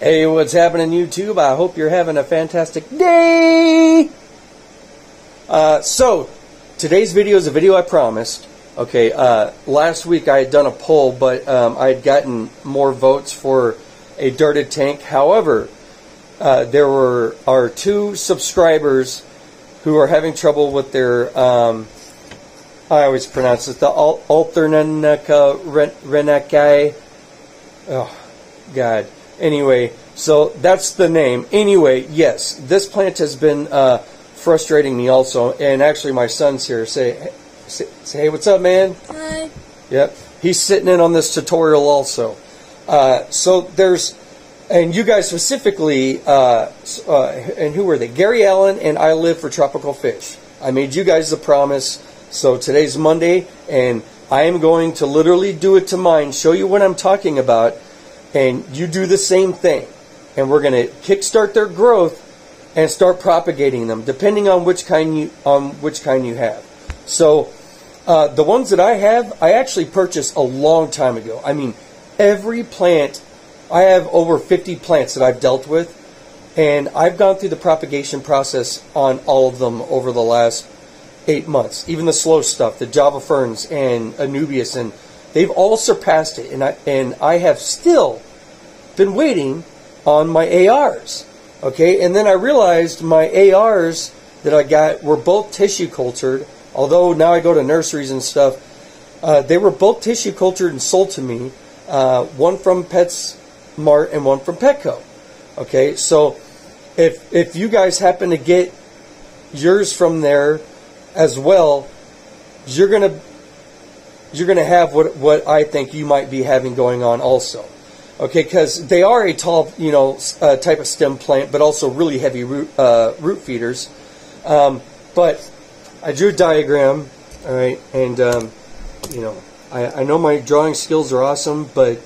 Hey, what's happening, YouTube? I hope you're having a fantastic day. Uh, so, today's video is a video I promised. Okay, uh, last week I had done a poll, but um, I had gotten more votes for a dirted tank. However, uh, there were our two subscribers who are having trouble with their. Um, I always pronounce it the Alternaca Renakai. Oh, God. Anyway, so that's the name. Anyway, yes, this plant has been uh, frustrating me also, and actually my son's here. Say, say, say, hey, what's up, man? Hi. Yep, he's sitting in on this tutorial also. Uh, so there's, and you guys specifically, uh, uh, and who were they? Gary Allen and I Live for Tropical Fish. I made you guys a promise. So today's Monday, and I am going to literally do it to mine, show you what I'm talking about and you do the same thing. And we're going to kickstart their growth and start propagating them, depending on which kind you on which kind you have. So uh, the ones that I have, I actually purchased a long time ago. I mean, every plant, I have over 50 plants that I've dealt with, and I've gone through the propagation process on all of them over the last eight months. Even the slow stuff, the Java ferns and Anubias and They've all surpassed it, and I and I have still been waiting on my ARs. Okay, and then I realized my ARs that I got were both tissue cultured. Although now I go to nurseries and stuff, uh, they were both tissue cultured and sold to me. Uh, one from PetSmart and one from Petco. Okay, so if if you guys happen to get yours from there as well, you're gonna you're going to have what what I think you might be having going on also. Okay, because they are a tall, you know, uh, type of stem plant, but also really heavy root uh, root feeders. Um, but I drew a diagram, all right, and um, you know, I, I know my drawing skills are awesome, but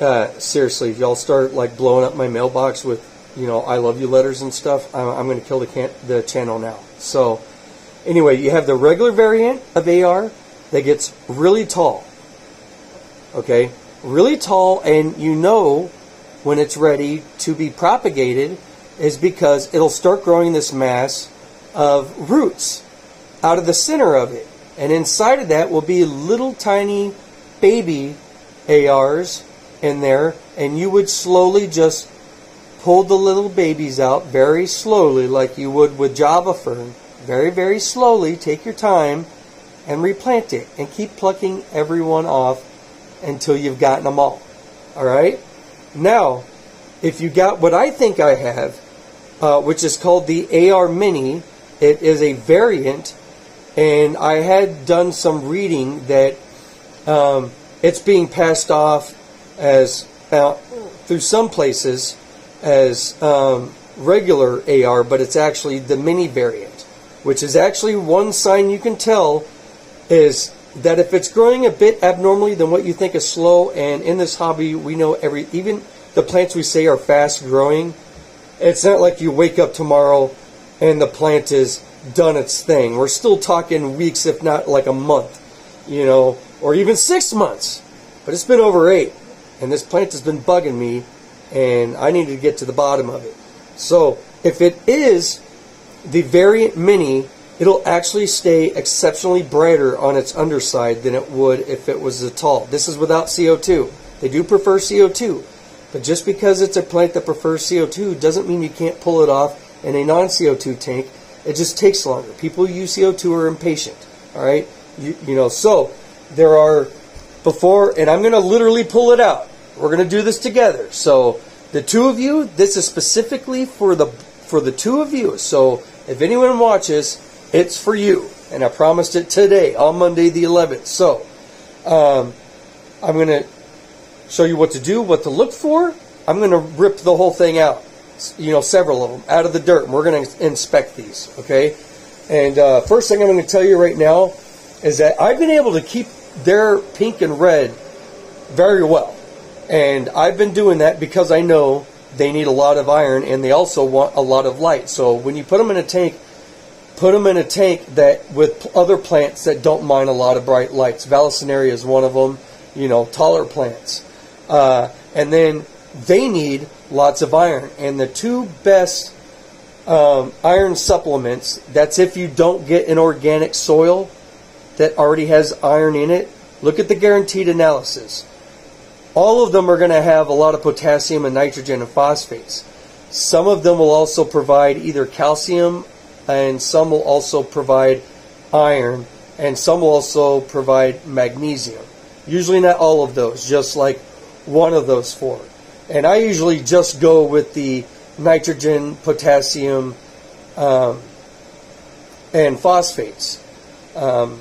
uh, seriously, if y'all start like blowing up my mailbox with, you know, I love you letters and stuff, I'm, I'm going to kill the can- the channel now. So, anyway, you have the regular variant of AR that gets really tall. Okay? Really tall, and you know when it's ready to be propagated is because it'll start growing this mass of roots out of the center of it. And inside of that will be little tiny baby ARs in there, and you would slowly just pull the little babies out very slowly, like you would with Java fern. Very, very slowly. Take your time and replant it and keep plucking everyone off until you've gotten them all. All right? Now, if you got what I think I have, uh, which is called the AR Mini, it is a variant, and I had done some reading that um, it's being passed off as uh, through some places as um, regular AR, but it's actually the mini variant, which is actually one sign you can tell is that if it's growing a bit abnormally than what you think is slow, and in this hobby we know every even the plants we say are fast growing, it's not like you wake up tomorrow and the plant is done its thing. We're still talking weeks, if not like a month, you know, or even six months. But it's been over eight, and this plant has been bugging me, and I need to get to the bottom of it. So if it is the variant mini it'll actually stay exceptionally brighter on its underside than it would if it was a tall. This is without CO2. They do prefer CO2, but just because it's a plant that prefers CO2 doesn't mean you can't pull it off in a non-CO2 tank. It just takes longer. People who use CO2 are impatient. All right, you, you know. So there are before, and I'm going to literally pull it out. We're going to do this together. So the two of you, this is specifically for the for the two of you. So if anyone watches it's for you. And I promised it today, on Monday the 11th. So, um, I'm going to show you what to do, what to look for. I'm going to rip the whole thing out, you know, several of them out of the dirt, and we're going to inspect these, okay? And uh, first thing I'm going to tell you right now is that I've been able to keep their pink and red very well. And I've been doing that because I know they need a lot of iron and they also want a lot of light. So when you put them in a tank, put them in a tank that with other plants that don't mind a lot of bright lights. Vallisneria is one of them. You know, taller plants, uh, and then they need lots of iron. And the two best um, iron supplements, that's if you don't get an organic soil that already has iron in it, look at the guaranteed analysis. All of them are going to have a lot of potassium and nitrogen and phosphates. Some of them will also provide either calcium and some will also provide iron and some will also provide magnesium. Usually not all of those, just like one of those four. And I usually just go with the nitrogen, potassium, um, and phosphates. Um,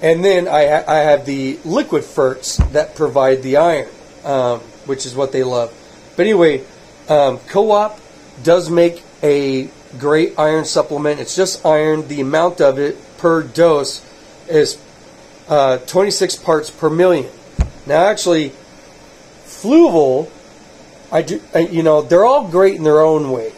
and then I, ha- I have the liquid ferts that provide the iron, um, which is what they love. But anyway, um, Co-op does make a great iron supplement. It's just iron. The amount of it per dose is uh, 26 parts per million. Now, actually, Fluval, I do, you know, they're all great in their own way.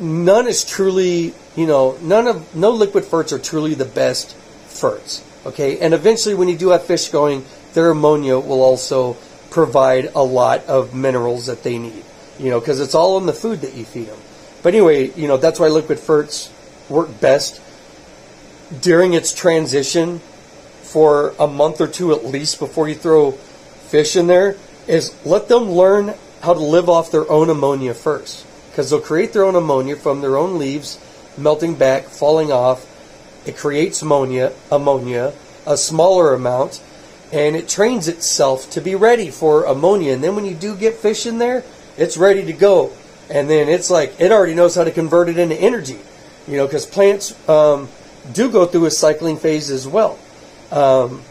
None is truly, you know, none of no liquid ferts are truly the best ferts. Okay, and eventually, when you do have fish going, their ammonia will also provide a lot of minerals that they need. You know, because it's all in the food that you feed them. But anyway, you know, that's why liquid ferts work best during its transition for a month or two at least before you throw fish in there is let them learn how to live off their own ammonia first. Because they'll create their own ammonia from their own leaves melting back falling off. It creates ammonia ammonia a smaller amount and it trains itself to be ready for ammonia. And then when you do get fish in there it's ready to go and then it's like it already knows how to convert it into energy you know because plants um, do go through a cycling phase as well um,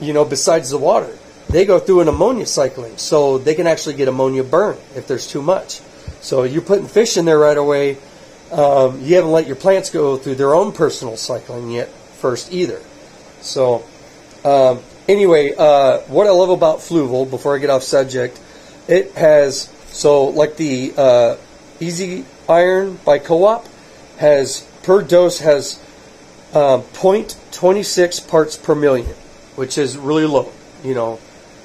you know, besides the water. They go through an ammonia cycling, so they can actually get ammonia burn if there's too much. So you're putting fish in there right away. Um, you haven't let your plants go through their own personal cycling yet first either. So um, anyway, uh, what I love about Fluval, before I get off subject, it has so like the uh, Easy Iron by Co-op has per dose has uh, 0.26 parts per million, which is really low. You know,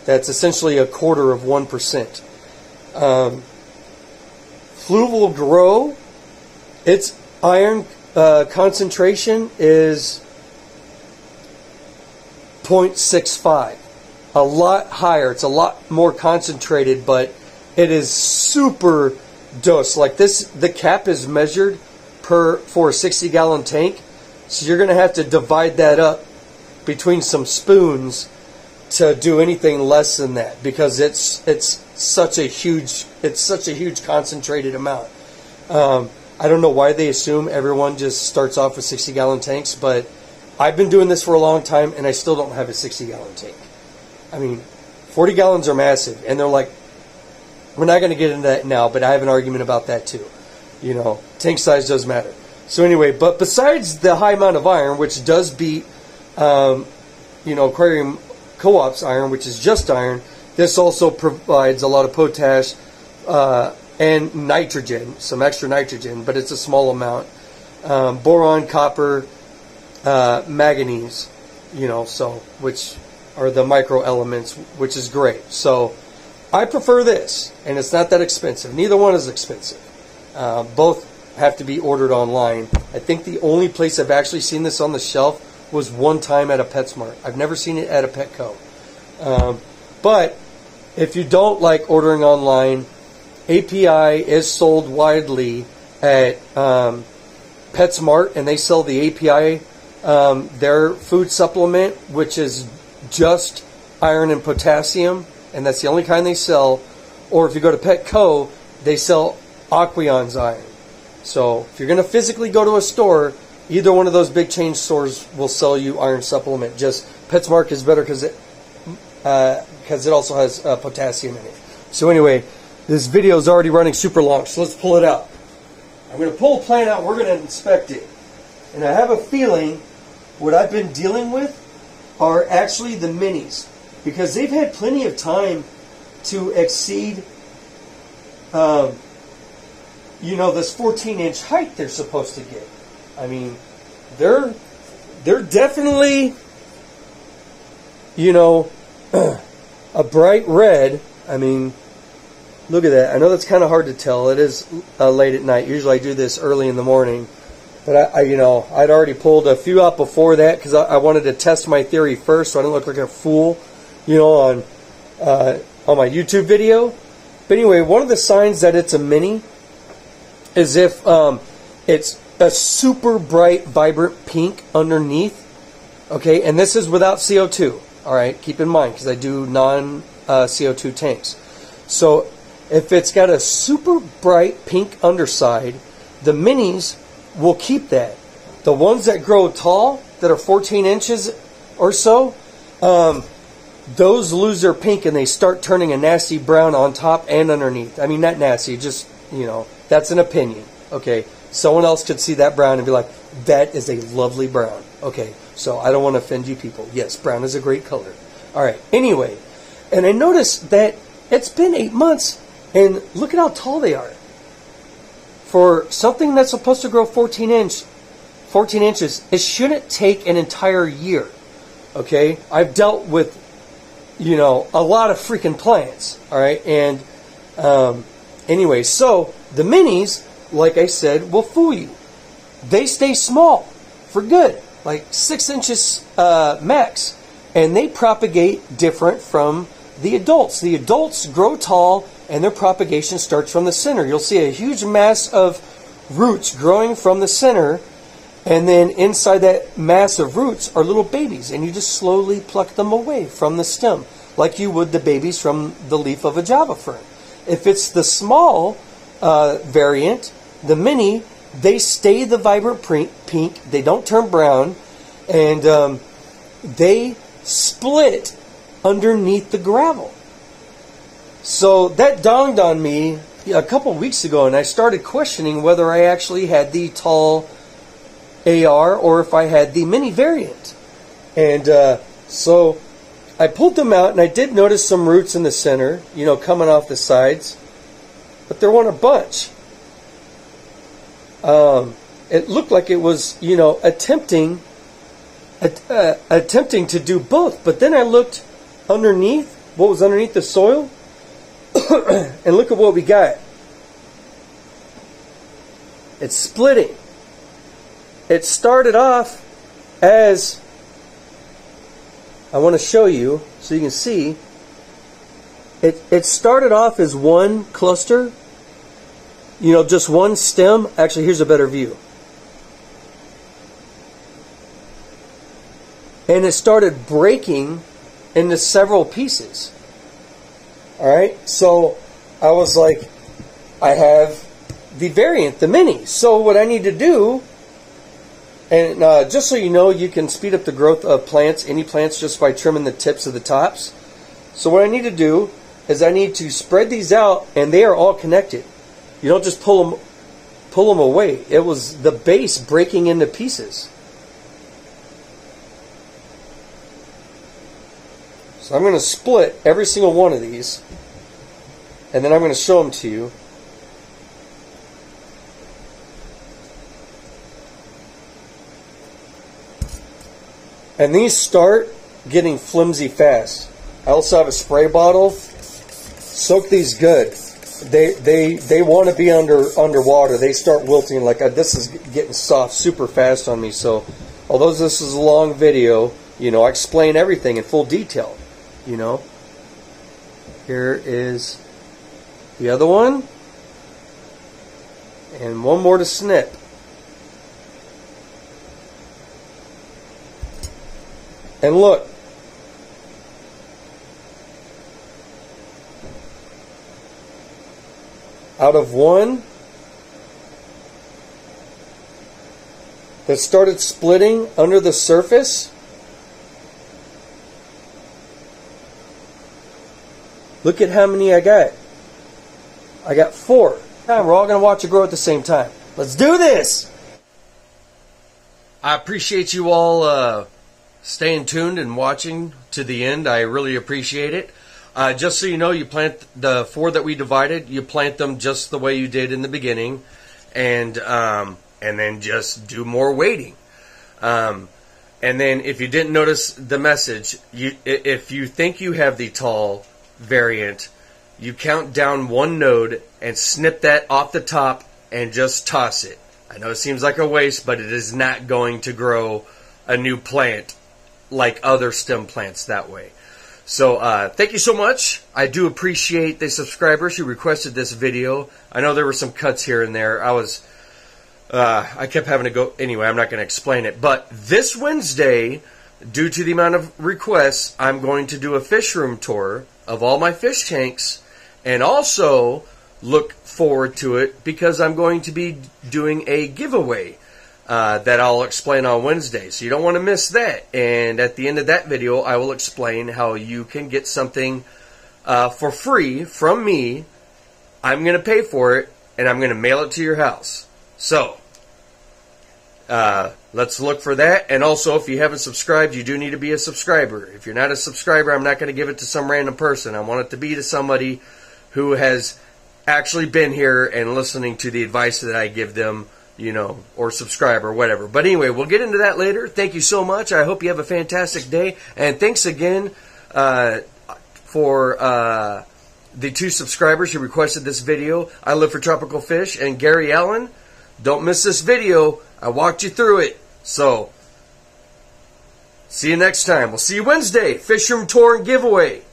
that's essentially a quarter of 1%. Um, Fluval Grow, its iron uh, concentration is 0.65. A lot higher. It's a lot more concentrated, but it is super dose. Like this, the cap is measured per for a 60 gallon tank so you're going to have to divide that up between some spoons to do anything less than that because it's it's such a huge it's such a huge concentrated amount. Um, I don't know why they assume everyone just starts off with 60 gallon tanks, but I've been doing this for a long time and I still don't have a 60 gallon tank. I mean, 40 gallons are massive, and they're like, we're not going to get into that now, but I have an argument about that too. You know, tank size does matter. So anyway, but besides the high amount of iron, which does beat, um, you know, aquarium co-op's iron, which is just iron, this also provides a lot of potash uh, and nitrogen, some extra nitrogen, but it's a small amount. Um, boron, copper, uh, manganese, you know, so which are the micro elements, which is great. So I prefer this, and it's not that expensive. Neither one is expensive. Uh, both have to be ordered online. I think the only place I've actually seen this on the shelf was one time at a PetSmart. I've never seen it at a Petco. Um, but if you don't like ordering online, API is sold widely at um, PetSmart, and they sell the API, um, their food supplement, which is just iron and potassium, and that's the only kind they sell. Or if you go to Petco, they sell Aqueon's iron. So if you're going to physically go to a store, either one of those big chain stores will sell you iron supplement. Just PetSmart is better because it because uh, it also has uh, potassium in it. So anyway, this video is already running super long, so let's pull it out. I'm going to pull a plant out. We're going to inspect it, and I have a feeling what I've been dealing with are actually the minis because they've had plenty of time to exceed. Um, you know, this 14 inch height they're supposed to get. I mean, they're they're definitely, you know, a bright red. I mean, Look at that. I know that's kind of hard to tell. It is uh, late at night. Usually I do this early in the morning. But I, I you know, I'd already pulled a few out before that because I, I, wanted to test my theory first, so I didn't look like a fool, you know, on uh, on my YouTube video. But anyway, one of the signs that it's a mini is if um, it's a super bright, vibrant pink underneath. Okay, and this is without CO2. All right, keep in mind because I do non uh, CO2 tanks. So if it's got a super bright pink underside, the minis will keep that. The ones that grow tall, that are 14 inches or so, um, those lose their pink and they start turning a nasty brown on top and underneath. I mean, not nasty, just, you know, that's an opinion. Okay, someone else could see that brown and be like, that is a lovely brown. Okay, so I don't want to offend you people. Yes, brown is a great color. All right, anyway, and I noticed that it's been eight months and look at how tall they are. For something that's supposed to grow 14 inch, 14 inches, it shouldn't take an entire year. Okay, I've dealt with, you know, a lot of freaking plants. All right, and um, anyway, so the minis, like I said, will fool you. They stay small for good, like six inches uh, max, and they propagate different from the adults. The adults grow tall and their propagation starts from the center. You'll see a huge mass of roots growing from the center, and then inside that mass of roots are little babies, and you just slowly pluck them away from the stem, like you would the babies from the leaf of a Java fern. If it's the small uh, variant, the mini, they stay the vibrant pink, they don't turn brown, and um, they split underneath the gravel. So that dawned on me a couple weeks ago, and I started questioning whether I actually had the tall AR or if I had the mini variant. And uh, so I pulled them out, and I did notice some roots in the center, you know, coming off the sides, but there weren't a bunch. Um, it looked like it was, you know, attempting, uh, attempting to do both. But then I looked underneath, what was underneath the soil, and look at what we got. It's splitting. It started off as I want to show you so you can see. It, it started off as one cluster, you know, just one stem. Actually, here's a better view. And it started breaking into several pieces. All right, so I was like, I have the variant, the mini. So what I need to do, and uh, just so you know, you can speed up the growth of plants, any plants, just by trimming the tips of the tops. So what I need to do is I need to spread these out, and they are all connected. You don't just pull them, pull them away. It was the base breaking into pieces. So I'm going to split every single one of these, and then I'm going to show them to you. And these start getting flimsy fast. I also have a spray bottle. Soak these good. They they they want to be under underwater. They start wilting like uh, this is getting soft super fast on me. So, although this is a long video, you know I explain everything in full detail you know. Here is the other one. And one more to snip. And look. Out of one that started splitting under the surface, Look at how many I got. I got four. We're all going to watch it grow at the same time. Let's do this! I appreciate you all uh, staying tuned and watching to the end. I really appreciate it. Uh, just so you know, you plant the four that we divided. You plant them just the way you did in the beginning, and um, and then just do more waiting. Um, and then, if you didn't notice the message, you if you think you have the tall variant, you count down one node and snip that off the top and just toss it. I know it seems like a waste, but it is not going to grow a new plant like other stem plants that way. So uh, thank you so much. I do appreciate the subscribers who requested this video. I know there were some cuts here and there. I was, uh, I kept having to go. Anyway, I'm not going to explain it. But this Wednesday, due to the amount of requests, I'm going to do a fish room tour of all my fish tanks, and also look forward to it because I'm going to be doing a giveaway uh, that I'll explain on Wednesday. So you don't want to miss that. And at the end of that video, I will explain how you can get something uh, for free from me. I'm going to pay for it, and I'm going to mail it to your house. So, uh, let's look for that. And also, if you haven't subscribed, you do need to be a subscriber. If you're not a subscriber, I'm not going to give it to some random person. I want it to be to somebody who has actually been here and listening to the advice that I give them you know, or subscribe or whatever. But anyway, we'll get into that later. Thank you so much. I hope you have a fantastic day. And thanks again uh, for uh, the two subscribers who requested this video. I live for tropical fish and Gary Allen. Don't miss this video. I walked you through it. So, see you next time. We'll see you Wednesday. Fish room tour and giveaway.